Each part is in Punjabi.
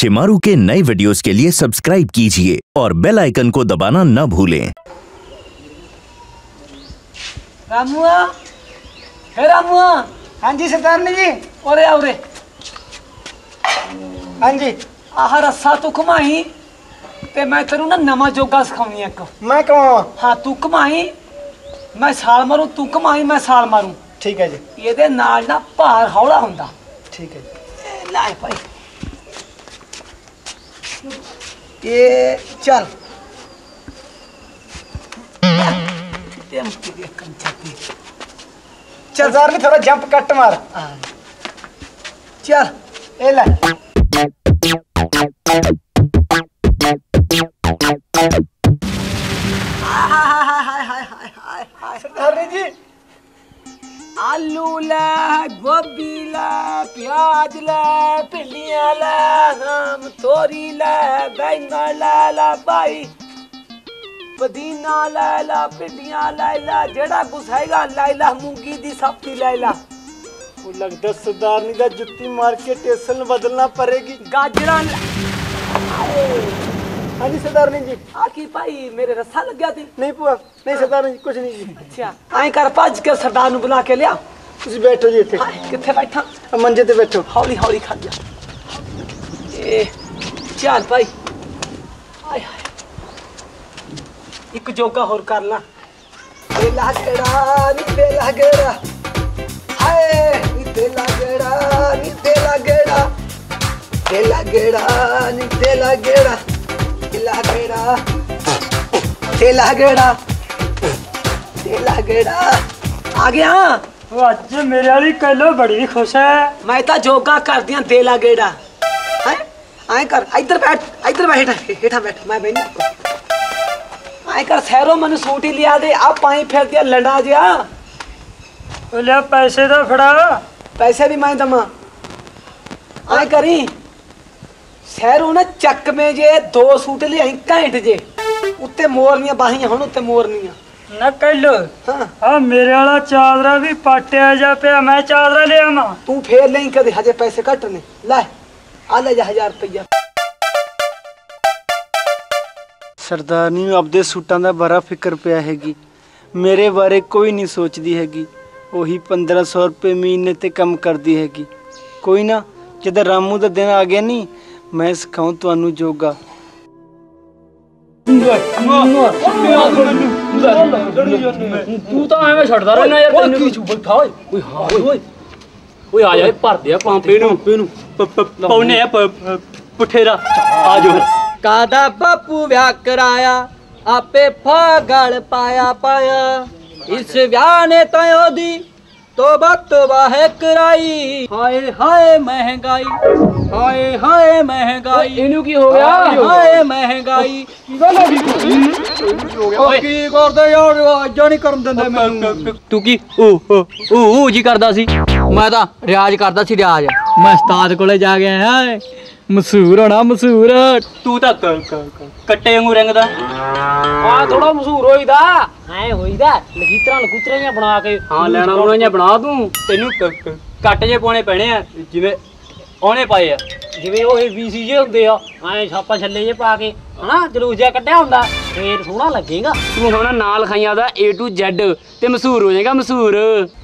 शिमारू के नए वीडियोस के लिए सब्सक्राइब कीजिए और बेल आइकन को दबाना न भूलें। हाँ जी जी। हाँ जी रस्सा तू ते मैं तेरू ना नवा जोगा सिखाऊनी एक मैं कमावा हाँ तू मैं साल मारू तू घुमाई मैं साल मारू। ठीक है जी। ये ना भार हौला होंदा। ठीक है जी। ना भाई। ਇਹ ਚੱਲ ਤੇ ਮੁੱਕੀ ਦੇ ਕੰਚਾ ਤੇ ਸਰਦਾਰਨੀ ਥੋੜਾ ਜੰਪ ਕੱਟ ਆਲੂ ਲੈ ਗੋਭੀ ਲੈ ਪਿਆਜ਼ ਲੈ ਭਿੰਡੀਆਂ ਲੈ ਹਮ ਤੋਰੀ ਲੈ ਬੈਂਗਣ ਲੈ ਲੈ ਭਾਈ ਪੁਦੀਨਾ ਲੈ ਲਾ ਭਿੰਡੀਆਂ ਲੈ ਲਾ ਜਿਹੜਾ ਕੁਛ ਹੈਗਾ ਲੈ ਲਾ ਮੂੰਗੀ ਦੀ ਸਬਜ਼ੀ ਲੈ ਲਾ। ਉਹ ਲੱਗਦਾ ਸਰਦਾਰਨੀ ਦਾ ਜੁੱਤੀ ਮਾਰ ਕੇ ਟੇਸਨ ਬਦਲਣਾ ਪੜੇਗੀ ਗਾਜਰਾਂ ਲੈ ਹਾਂਜੀ ਸਰਦਾਰਨੀ ਜੀ। ਆ ਕੀ ਭਾਈ ਮੇਰੇ ਰੱਸਾ ਲੱਗਿਆ ਸੀ ਨਹੀਂ ਭੂਆ ਨਹੀਂ ਸਰਦਾਰਨੀ ਜੀ ਕੁਝ ਨਹੀਂ ਜੀ। ਅੱਛਾ ਐਂ ਕਰ ਭੱਜ ਕੇ ਸਰਦਾਰ ਨੂੰ ਬੁਲਾ ਕੇ ਲਿਆ। ਤੁਸੀਂ ਬੈਠੋ ਜੀ ਇੱਥੇ। ਹਾਏ, ਕਿੱਥੇ ਬੈਠਾ? ਮੰਜੇ ਤੇ ਬੈਠੋ। ਹੌਲੀ ਹੌਲੀ ਖਾ ਜਾ। ਇਹ ਚੱਲ ਭਾਈ। ਆਏ ਹਾਏ। ਇੱਕ ਜੋਗਾ ਹੋਰ ਕਰ ਲਾ। ਇਹ ਲਾਗੜਾ ਨੀ ਤੇ ਲਾਗੜਾ ਹਾਏ ਨੀ ਤੇ ਲਾਗੜਾ ਨੀ ਤੇ ਲਾਗੜਾ ਤੇ ਲਾਗੜਾ ਨੀ ਤੇ ਲਾਗੜਾ ਤੇ ਲਾਗੜਾ ਤੇ ਲਾਗੜਾ ਤੇ ਲਾਗੜਾ ਆ ਗਿਆ ਉਹ ਅੱਜ ਮੇਰੇ ਵਾਲੀ ਕੱਲੋ ਬੜੀ ਖੁਸ਼ ਹੈ ਮੈਂ ਤਾਂ ਜੋਗਾ ਕਰਦਿਆਂ ਦੇ ਲਾ ਗੇੜਾ ਹੈ ਐਂ ਕਰ ਇੱਧਰ ਬੈਠ ਇੱਧਰ ਬੈਠ ਹੇਠਾਂ ਬੈਠ ਮੈਂ ਬੈਣੀ ਐਂ ਕਰ ਸਹਿਰੋ ਮੈਨੂੰ ਸੂਟ ਹੀ ਲਿਆ ਦੇ ਆ ਪਾਈ ਫਿਰਦੀ ਲੰਡਾ ਜਿਆ ਉਹ ਲਿਆ ਪੈਸੇ ਦਾ ਫੜਾ ਪੈਸੇ ਵੀ ਮੈਂ ਦਵਾਂ ਐਂ ਕਰੀ ਸਹਿਰੋ ਨਾ ਚੱਕਵੇਂ ਜੇ ਦੋ ਸੂਟ ਲਿਆਈ ਘੈਂਟ ਜੇ। ਉੱਤੇ ਮੋਰਨੀਆਂ ਬਾਹੀਆਂ ਹੁਣ ਉੱਤੇ ਮੋਰਨੀਆਂ। ਨਾ ਕੱਲੋ ਹਾਂ। ਆ ਮੇਰੇ ਵਾਲਾ ਚਾਦਰਾ ਵੀ ਪਾਟਿਆ ਜਾ ਪਿਆ ਮੈਂ ਚਾਦਰਾ ਲਿਆ ਮਾ ਤੂੰ ਫੇਰ ਨਹੀਂ ਕਦੇ ਹਜੇ ਪੈਸੇ ਘੱਟ ਨੇ। ਲੈ ਆ ਲੈ ਜਾ 1000 ਰੁਪਈਆ। ਸਰਦਾਰਨੀ ਨੂੰ ਆਪਦੇ ਸੂਟਾਂ ਦਾ ਬੜਾ ਫਿਕਰ ਪਿਆ ਹੈਗੀ। ਮੇਰੇ ਬਾਰੇ ਕੋਈ ਨਹੀਂ ਸੋਚਦੀ ਹੈਗੀ। ਉਹੀ 1500 ਰੁਪਏ ਮਹੀਨੇ ਤੇ ਕੰਮ ਕਰਦੀ ਹੈਗੀ। ਕੋਈ ਨਾ ਜਦੋਂ ਰਾਮੂ ਦਾ ਦਿਨ ਆ ਗਿਆ ਨਹੀਂ ਮੈਂ ਸਿਖਾਉਂ ਤੁਹਾਨੂੰ ਜੋਗਾ। ਤੂੰ ਤਾਂ ਐਵੇਂ ਛੱਡਦਾ ਰਹਿਣਾ ਯਾਰ ਤੈਨੂੰ। ਕੀ ਬੈਠਾ ਓਏ? ਓਏ ਹਾਂ ਓਏ। ਓਏ ਆ ਜਾ ਇਹ ਭਰਦੇ ਆ ਪਾਂਪੇ ਨੂੰ ਨੂੰ ਪੌਨੇ ਆ ਪੁੱਠੇ ਦਾ ਆ ਜੋ ਕਾਦਾ ਬਾਪੂ ਵਿਆਹ ਕਰਾਇਆ ਆਪੇ ਫਾਗਲ ਪਾਇਆ ਪਾਇਆ। ਇਸ ਵਿਆਹ ਨੇ ਤਾਂ ਉਹਦੀ ਤੋਬਾ ਤੋਬਾ ਹੈ ਕਰਾਈ। ਹਾਏ ਹਾਏ ਮਹਿੰਗਾਈ। ਹਾਏ ਹਾਏ ਮਹਿੰਗਾਈ। ਇਹਨੂੰ ਕੀ ਹੋ ਗਿਆ? ਹਾਏ ਮਹਿੰਗਾਈ। ਓਏ ਕੀ ਕਰਦੇ ਯਾਰ? ਅੱਜ ਨਹੀਂ ਕਰਨ ਦਿੰਦੇ ਮੈਨੂੰ। ਤੂੰ ਕੀ? ਓ ਓ ਓ ਜੀ ਕਰਦਾ ਸੀ। ਮੈਂ ਤਾਂ ਰਿਆਜ਼ ਕਰਦਾ ਸੀ ਰਿਆਜ਼। ਮੈਂ ਉਸਤਾਦ ਕੋਲੇ ਜਾ ਗਿਆ ਹਾਂ ਮਸ਼ਹੂਰ ਹੋਣਾ ਮਸ਼ਹੂਰ। ਤੂੰ ਤਾਂ ਕ- ਕ- ਕ- ਕੱਟੇ ਵਾਂਗੂ ਰੰਗਦਾ। ਆ ਥੋੜਾ ਮਸ਼ਹੂਰ ਹੋਈਦਾ। ਐ ਹੋਈਦਾ ਲਗੀਤਰਾਂ ਲਗੂਤਰਾਂ ਬਣਾ ਕੇ ਹਾਂ ਲੈਣਾ ਉਹਨਾਂ ਜਿਹੀਆਂ ਬਣਾ ਤੂੰ ਤੈਨੂੰ ਕ- ਕ- ਕੱਟ ਜੇ ਪਾਉਣੇ ਪੈਣੇ ਆ। ਜਿਵੇਂ ਆਉਣੇ ਪਏ ਆ। ਜਿਵੇਂ ਉਹ ਵੀਸੀ ਜੇ ਹੁੰਦੇ ਆ ਐ ਛਾਪਾ ਛੱਲੇ ਜੇ ਪਾ ਕੇ ਹਨਾ ਜਲੂਸ ਜਿਹਾ ਕੱਢਿਆ ਹੁੰਦਾ ਫੇਰ ਸੋਹਣਾ ਲੱਗੇਗਾ। ਤੂੰ ਹੁਣ ਨਾਲ ਖਾਈਆਂ ਦਾ A to Z ਤੇ ਮਸ਼ਹੂਰ ਹੋ ਜਾਏਗਾ ਮਸ਼ਹੂਰ।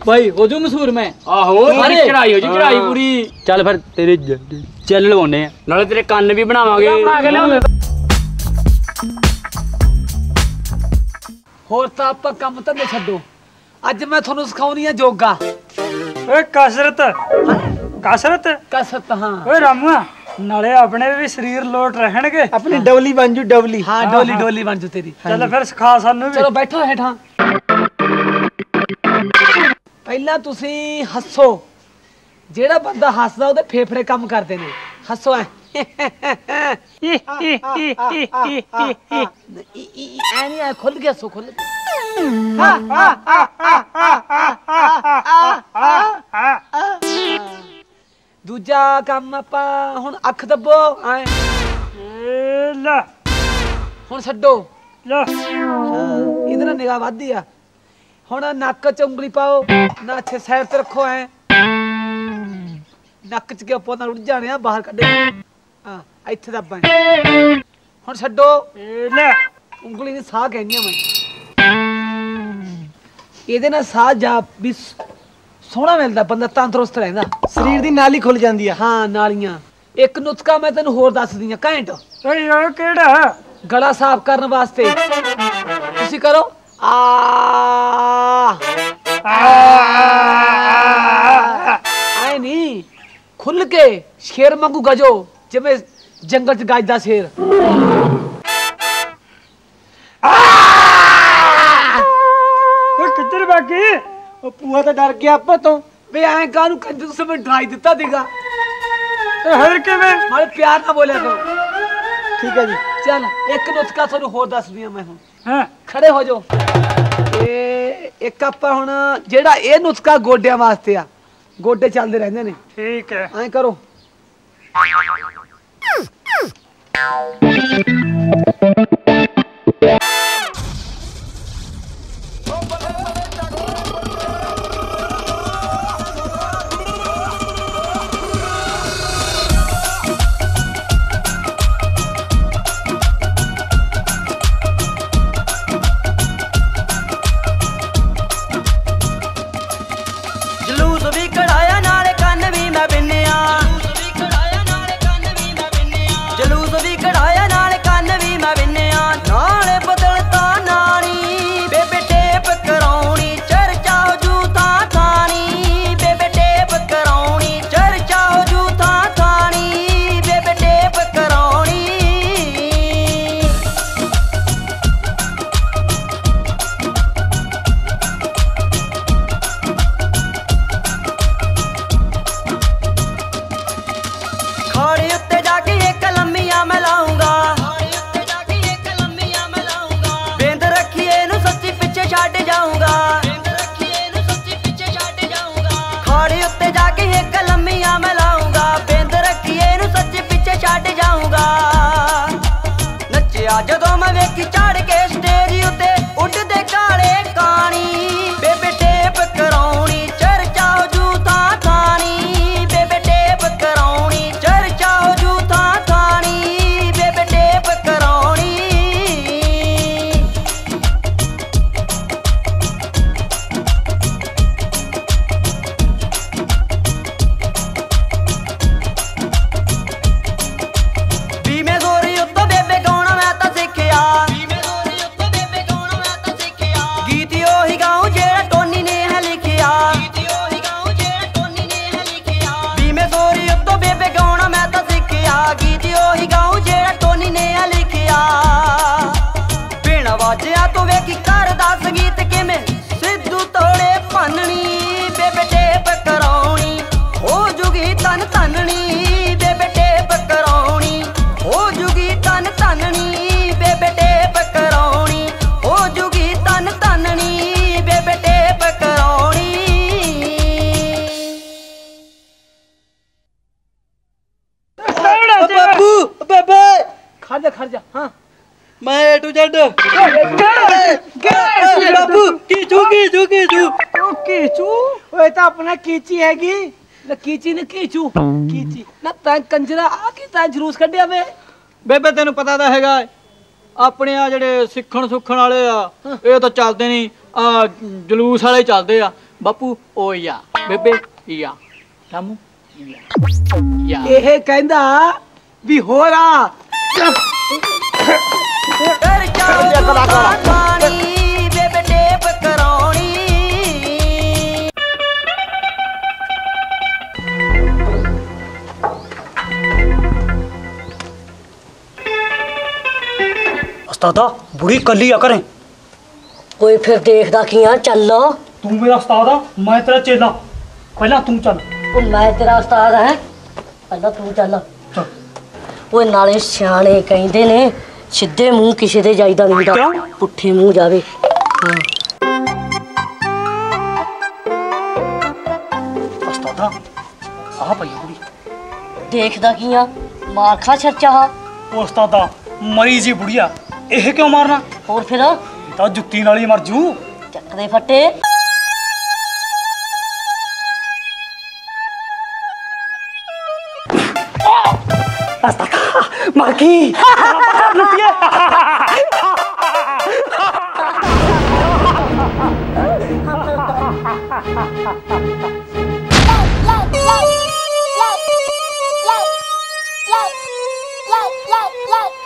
ਭਾਈ ਹੋ ਜੂ ਮਸ਼ਹੂਰ ਮੈਂ। ਆਹੋ। ਤੇਰੀ ਚੜਾਈ ਹੋ ਜੀ ਚੜਾਈ ਪੂਰੀ। ਚੱਲ ਫਿਰ ਤੇਰੇ ਚੱਲ ਲਵਾਉਣੇ ਆ। ਨਾਲੇ ਤੇਰੇ ਕੰਨ ਵੀ ਬਣਾਵਾਂਗੇ। ਬਣਾ ਕੇ ਲਿਆਉਂਦੇ। ਹੋਰ ਤਾਂ ਆਪਾਂ ਕੰਮ ਧੰਦੇ ਛੱਡੋ। ਅੱਜ ਮੈਂ ਤੁਹਾਨੂੰ ਸਿਖਾਉਣੀ ਆ ਜੋਗਾ। ਓਏ ਕਸਰਤ। ਕਸਰਤ? ਕਸਰਤ ਹਾਂ। ਓਏ ਰਾਮੂਆ ਨਾਲੇ ਆਪਣੇ ਵੀ ਸਰੀਰ ਲੋਟ ਰਹਿਣਗੇ। ਆਪਣੀ ਡਬਲੀ ਬਣ ਜੂ ਡਬਲੀ ਹਾਂ ਡੋਲੀ ਡੋਲੀ ਬਣ ਜੂ ਤੇਰੀ। ਚੱਲ ਫਿਰ ਸਿਖਾ ਸਾਨੂੰ ਵੀ। ਚਲੋ ਬੈਠੋ ਹੇਠਾਂ। ਪਹਿਲਾਂ ਤੁਸੀਂ ਹੱਸੋ। ਜਿਹੜਾ ਬੰਦਾ ਹੱਸਦਾ ਉਹਦੇ ਫੇਫੜੇ ਕੰਮ ਕਰਦੇ ਨੇ। ਹੱਸੋ ਐ। ਐ ਨਹੀਂ ਐ ਖੁੱਲ ਗਿਆ ਸੋ ਖੁੱਲ ਗਿਆ ਦੂਜਾ ਕੰਮ ਆਪਾਂ ਹੁਣ ਅੱਖ ਦੱਬੋ ਐ ਏ ਲੈ। ਹੁਣ ਛੱਡੋ। ਲੈ। ਇਹਦੇ ਨਾਲ ਨਿਗਾਹ ਵੱਧਦੀ ਆ। ਹੁਣ ਨੱਕ 'ਚ ਉਂਗਲੀ ਪਾਓ ਨਾ ਇੱਥੇ ਸਾਈਡ ਤੇ ਰੱਖੋ ਐ। ਨੱਕ 'ਚ ਕਿਉਂ ਪੋਨਾ ਉੱਡ ਜਾਣੇ ਆ ਬਾਹਰ ਕੱਢੇ। ਹਾਂ ਇੱਥੇ ਦੱਬਾਂ ਹੁਣ ਛੱਡੋ। ਲੈ। ਉਂਗਲੀ ਨੇ ਸਾਹ ਕਹਿੰਦੀ ਆ ਮੈਂ। ਇਹਦੇ ਨਾਲ ਸਾਹ ਜਾ ਵੀ ਸੋਹਣਾ ਮਿਲਦਾ ਬੰਦਾ ਤੰਦਰੁਸਤ ਰਹਿੰਦਾ। ਸਰੀਰ ਦੀ ਨਾਲੀ ਖੁੱਲ ਜਾਂਦੀ ਆ। ਹਾਂ ਨਾਲੀਆਂ। ਇੱਕ ਨੁਸਖਾ ਮੈਂ ਤੈਨੂੰ ਹੋਰ ਦੱਸਦੀ ਆ ਘੈਂਟ। ਓਏ ਉਹ ਕਿਹੜਾ? ਗਲਾ ਸਾਫ਼ ਕਰਨ ਵਾਸਤੇ। ਤੁਸੀਂ ਕਰੋ। ਆ। ਆਏ ਨਹੀਂ। ਖੁੱਲ ਕੇ ਸ਼ੇਰ ਵਾਂਗੂ ਗਜੋ ਜਿਵੇਂ ਜੰਗਲ ਚ ਗੱਜਦਾ ਸ਼ੇਰ। ਉਹ ਪੂਆ ਤਾਂ ਡਰ ਗਿਆ ਆਪਾਂ ਤੋਂ। ਵੇ ਐਂ ਕਾਹਨੂੰ ਕੰਜੂ ਤੁਸੀਂ ਮੈਨੂੰ ਡਰਾਈ ਦਿੱਤਾ ਦੀਗਾ ਇਹ ਹਰ ਕਿਵੇਂ? ਮਾਰੇ ਪਿਆਰ ਨਾਲ ਬੋਲਿਆ ਕਰੋ। ਠੀਕ ਹੈ ਜੀ। ਚੱਲ ਇੱਕ ਨੁਸਖਾ ਤੁਹਾਨੂੰ ਹੋਰ ਦੱਸਦੀ ਆ ਮੈਂ ਹੁਣ। ਹਾਂ। ਖੜੇ ਹੋ ਜਾਓ। ਇਹ ਇੱਕ ਆਪਾਂ ਹੁਣ ਜਿਹੜਾ ਇਹ ਨੁਸਖਾ ਗੋਡਿਆਂ ਵਾਸਤੇ ਆ ਗੋਡੇ ਚੱਲਦੇ ਰਹਿੰਦੇ ਨੇ। ਠੀਕ ਹੈ। ਐਂ ਕਰੋ। ਜਲੂਸ ਉੱਤੇ ਜਾ ਇੱਕ ਲੰਮੀਆਂ ਮੈਂ ਲਾਉਂਗਾ ਬਿੰਦ ਰੱਖੀਏ ਨੂੰ ਸੱਚੀ ਪਿੱਛੇ ਛੱਡ ਜਾਊਂਗਾ। ਨੱਚਿਆ ਜਦੋਂ ਮੈਂ ਵੇਖੀ ਤਨ ਤਨਣੀ ਬੇਬੇ ਟੇਪ ਕਰਾਉਣੀ ਹੋ ਜੂਗੀ ਤਨ ਤਨਣੀ ਬੇਬੇ ਟੇਪ ਕਰਾਉਣੀ ਹੋ ਜੂਗੀ ਤਨ ਤਨਣੀ ਬੇਬੇ ਟੇਪ ਕਰਾਉਣੀ ਕੌਣ ਹੈ ਬਾਪੂ ਬੇਬੇ। ਖੜ ਜਾ ਖੜ ਜਾ ਹਾਂ। ਮੈਂ ਏ ਟੂ ਜ਼ੈਡ ਬਾਪੂ ਕੀ ਚੂ ਕੀ ਚੂ ਕੀ ਚੂ? ਉਹ ਕੀਚੂ ਓਏ ਤਾਂ ਆਪਣਾ ਕੀਚੀ ਹੈਗੀ। ਨਾ ਕੀਚੀ ਨੇ ਕੀਚੂ। ਕੀਚੀ ਨਾ ਤੈਂ ਕੰਜਰਾ ਆ ਕੀ ਤੈਂ ਜਲੂਸ ਕੱਢਿਆ ਵੇ? ਬੇਬੇ ਤੈਨੂੰ ਪਤਾ ਤਾਂ ਹੈਗਾ ਆਪਣੇ ਆ ਜਿਹੜੇ ਸਿੱਖਣ ਸੁੱਖਣ ਵਾਲੇ ਆ ਇਹ ਤਾਂ ਚੱਲਦੇ ਨਹੀਂ ਆ ਜਲੂਸ ਵਾਲੇ ਚੱਲਦੇ ਆ। ਬਾਪੂ ਓ ਯਾ ਬੇਬੇ ਯਾ ਰਾਮੂ ਯਾ ਇਹ ਕਹਿੰਦਾ ਵੀ ਹੋਰ ਆ ਕਰ ਜਾਓ ਪਾਣੀ ਉਸਤਾਦਾ ਬੁੜੀ ਕੱਲੀ ਆ ਕਰੇ ਓਏ ਫਿਰ ਦੇਖਦਾ ਕੀ ਆ ਚੱਲ। ਉਹ ਤੂੰ ਮੇਰਾ ਉਸਤਾਦ ਆ ਮੈਂ ਤੇਰਾ ਚੇਲਾ। ਪਹਿਲਾਂ ਤੂੰ ਚੱਲ। ਮੈਂ ਤੇਰਾ ਉਸਤਾਦ ਹੈ? ਪਹਿਲਾਂ ਤੂੰ ਚੱਲ। ਚੱਲ। ਓਏ ਨਾਲੇ ਸਿਆਣੇ ਕਹਿੰਦੇ ਨੇ ਸਿੱਧੇ ਮੂੰਹ ਕਿਸੇ ਦੇ ਜਾਈਦਾ ਨਹੀਂ ਹੁੰਦਾ। ਕਿਉਂ? ਪੁੱਠੇ ਮੂੰਹ ਜਾਵੇ। ਹਾਂ। ਉਸਤਾਦਾ ਆ ਪਈ ਆ ਬੁੜੀ ਦੇਖਦਾ ਕੀ ਆ ਮਾਰ ਖਾ ਛੱਚਾ ਹਾ ਉਹ ਉਸਤਾਦਾ ਮਰੀ ਜੀ ਬੁੜੀਆ। ਇਹ ਕਿਉਂ ਮਾਰਨਾ ਹੋਰ ਫਿਰ ਤਾਂ ਜੁੱਤੀ ਨਾਲ ਹੀ ਮਰ ਜੂ ਚੱਕ ਦੇ ਫੱਟੇ ਅਸਤਾ ਮਰ ਗਈ ਲੁੱਟੀਏ Look!